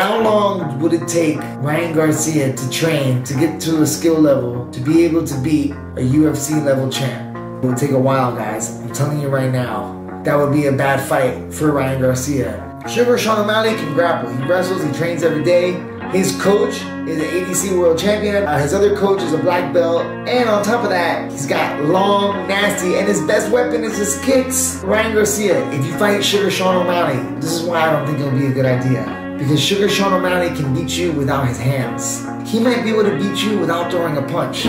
How long would it take Ryan Garcia to train to get to a skill level to be able to beat a UFC level champ? It would take a while, guys. I'm telling you right now. That would be a bad fight for Ryan Garcia. Sugar Sean O'Malley can grapple. He wrestles, he trains every day. His coach is an ADCC world champion. Uh, his other coach is a black belt. And on top of that, he's got long, nasty, and his best weapon is his kicks. Ryan Garcia, if you fight Sugar Sean O'Malley, this is why I don't think it'll be a good idea. Because Sugar Sean O'Malley can beat you without his hands. He might be able to beat you without throwing a punch.